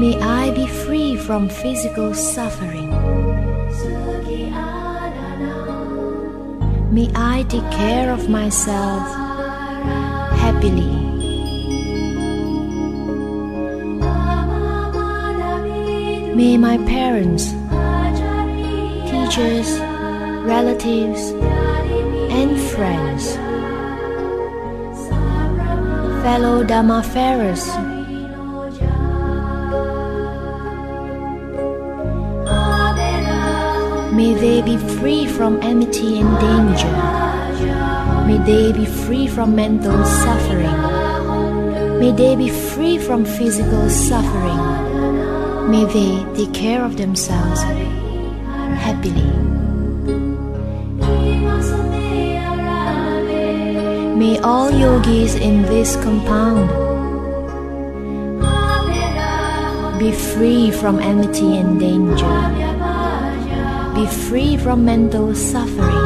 May I be free from physical suffering. May I take care of myself happily. May my parents, teachers, relatives, and friends, fellow Dhammafarers, may they be free from enmity and danger. May they be free from mental suffering. May they be free from physical suffering. May they take care of themselves happily. May all yogis in this compound be free from enmity and danger. Be free from mental suffering.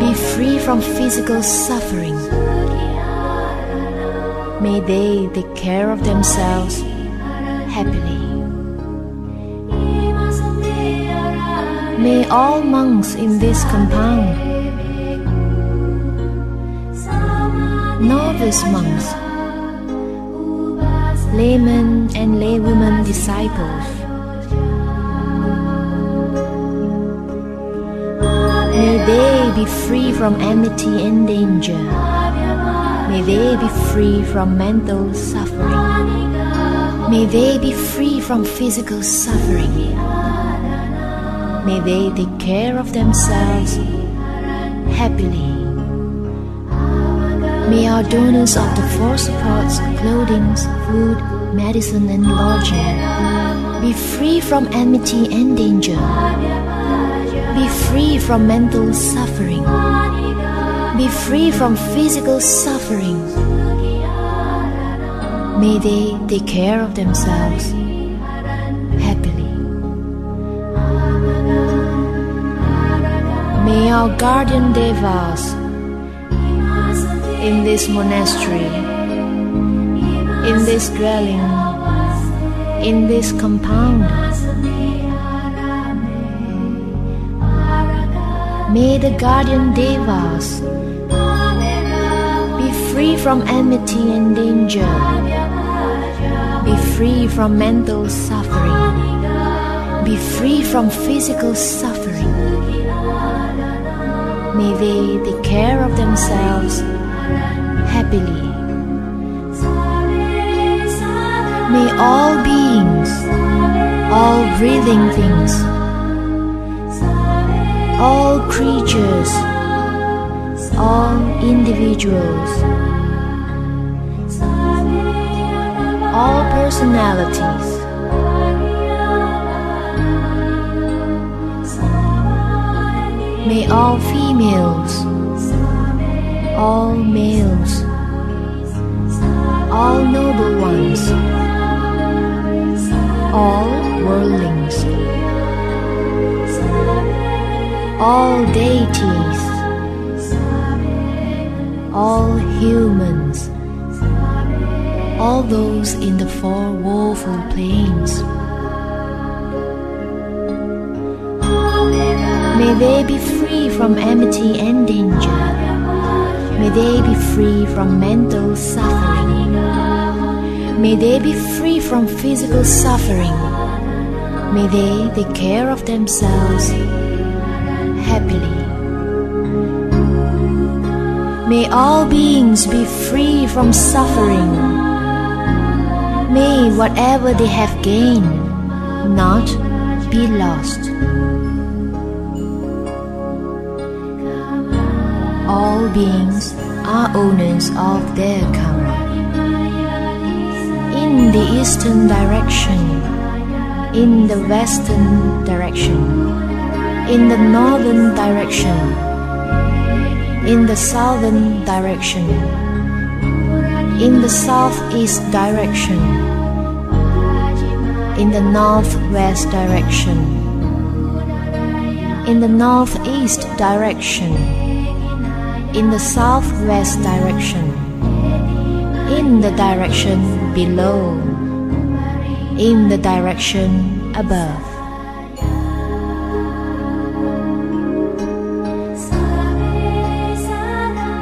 Be free from physical suffering. May they take care of themselves happily. May all monks in this compound, novice monks, laymen and laywomen disciples, they be free from enmity and danger. May they be free from mental suffering. May they be free from physical suffering. May they take care of themselves happily. May our donors of the four supports, clothing, food, medicine, and lodging be free from enmity and danger. Be free from mental suffering. Be free from physical suffering. May they take care of themselves happily. May our guardian devas in this monastery, in this dwelling, in this compound, may the guardian devas be free from enmity and danger, be free from mental suffering, be free from physical suffering. May they take care of themselves happily. May all beings, all breathing things, all creatures, all individuals, all personalities, may all females, all males, all noble ones, all worldlings, all deities, all humans, all those in the four woeful planes. May they be free from enmity and danger. May they be free from mental suffering. May they be free from physical suffering. May they take care of themselves happily. May all beings be free from suffering. May whatever they have gained not be lost. All beings are owners of their karma. In the eastern direction, in the western direction, in the northern direction, in the southern direction, in the southeast direction, in the northwest direction, in the northeast direction, in the southwest direction, in the direction below, in the direction above.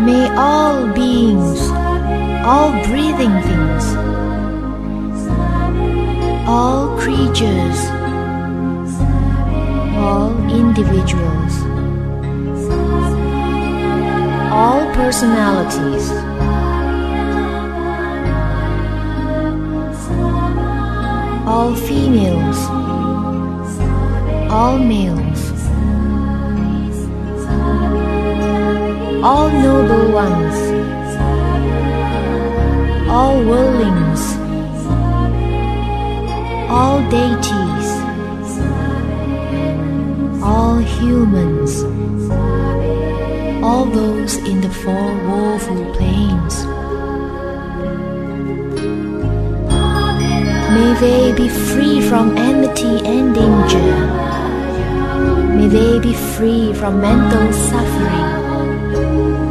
May all beings, all breathing things, all creatures, all individuals, all personalities, all females, all males, all noble ones, all worldlings, all deities, all humans, all those in the four woeful planes. May they be free from enmity and danger. May they be free from mental suffering.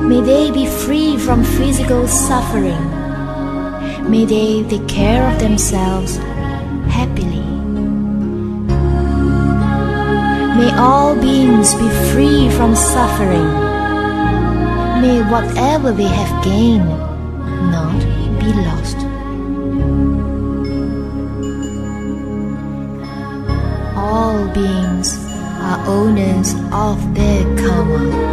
May they be free from physical suffering. May they take care of themselves happily. May all beings be free from suffering. May whatever they have gained not be lost. All beings are owners of their karma.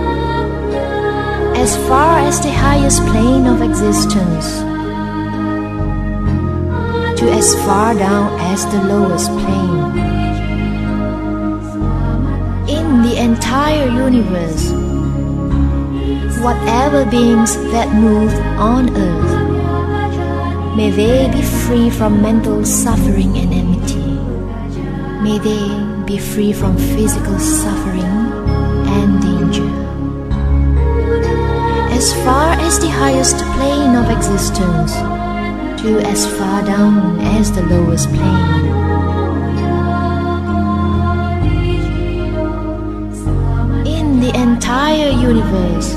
As far as the highest plane of existence, to as far down as the lowest plane. In the entire universe, whatever beings that move on earth, may they be free from mental suffering and enmity. May they be free from physical suffering and danger. As far as the highest plane of existence, to as far down as the lowest plane. In the entire universe,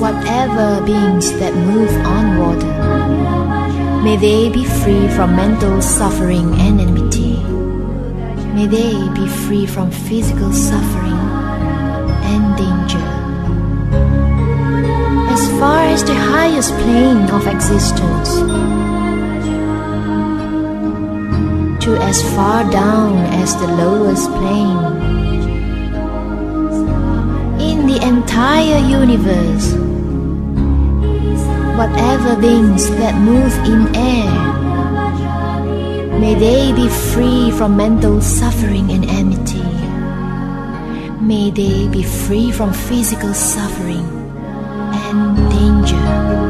whatever beings that move on water, may they be free from mental suffering and enmity. May they be free from physical suffering and danger. As far as the highest plane of existence, to as far down as the lowest plane. In the entire universe, whatever beings that move in air, may they be free from mental suffering and enmity. May they be free from physical suffering and danger.